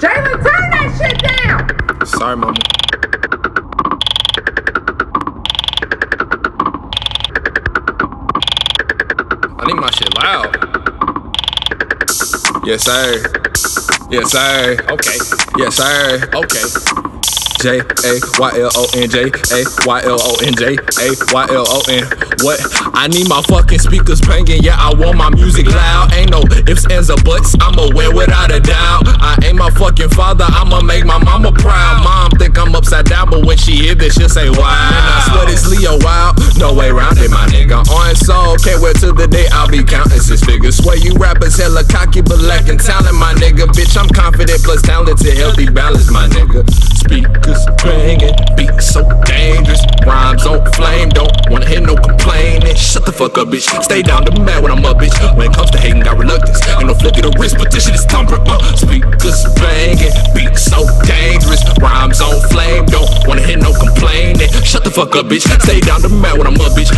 Jaylon, turn that shit down! Sorry, mama. I need my shit loud. Yes, sir. Yes, sir. Okay. Yes, sir. Okay. J A Y L O N J A Y L O N J A Y L O N. What? I need my fucking speakers banging. Yeah, I want my music loud. Ain't no ifs, ands, or buts. I'ma win without a doubt. Fucking father. I'ma make my mama proud. Mom think I'm upside down, but when she hear this, she'll say, Wow. And I swear this Leo wild. No way around it, my nigga. On soul. Can't wait till the day I'll be counting six figures. Swear you rappers hella cocky, but lacking talent, my nigga. Bitch, I'm confident plus talented. Healthy balance, my nigga. Speakers banging, beats so dangerous. Rhymes on flame, don't wanna hear no complaining. Fuck up, bitch. Stay down to mad when I'm up, bitch. When it comes to hating, got reluctance. Ain't no flick of the wrist, but this shit is thumping. Uh, speakers banging, beats so dangerous. Rhymes on flame, don't wanna hear no complaining. Shut the fuck up, bitch. Stay down to mad when I'm up, bitch.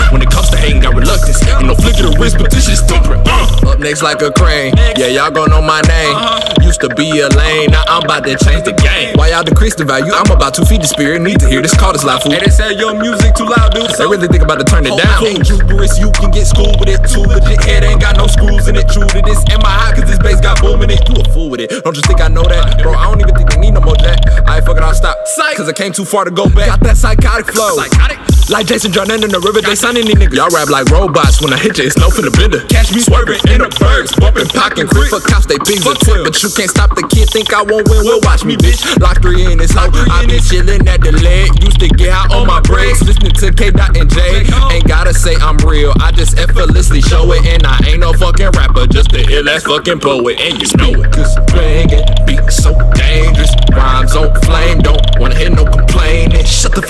Next like a crane. Yeah, y'all gon' know my name. Used to be a lane, now I'm about to change the game. Why y'all decrease the value? I'm about to feed the spirit. Need to hear this call this loud food. Hey, they say your music too loud, dude. They really think about to turn it down. Dangerous, you can get schooled with it. Too legit head ain't got no screws in it. True to this, am I high? Cause this bass got boom in it. You a fool with it. Don't you think I know that? Bro, I don't even think they need no more jack. I ain't fucking, I'll stop. Psych. Cause I came too far to go back. Got that psychotic flow. Psychotic. Like Jason Jordan in the river, they signing these niggas. Y'all rap like robots when I hit you, it's no finna bender. Catch me swerving in the birds, bumping quick quick. for cops, they pigs a twit. But you can't stop the kid, think I won't win. Well, watch me, bitch. Lock three in this hoe. I be chillin' at the leg. Used to get high on my brakes. Listening to K. Dot and J. Ain't gotta say I'm real. I just effortlessly show it. And I ain't no fucking rapper, just a ill ass fucking poet. And you know it. Cause banging, beats so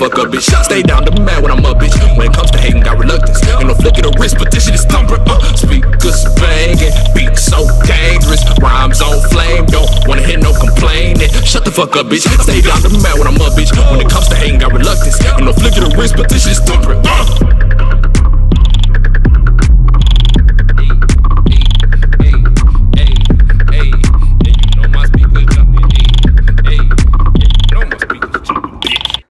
fuck up, bitch. Stay down to mad when I'm up, bitch. When it comes to hating, got reluctance. Ain't no flick of the wrist, but this shit is thumping. Uh, speakers banging, beats so dangerous. Rhymes on flame, don't wanna hear no complaining. Shut the fuck up, bitch. Stay down to mad when I'm up, bitch. When it comes to hating, got reluctance. Ain't no flick of the wrist, but this shit is thumping. Uh.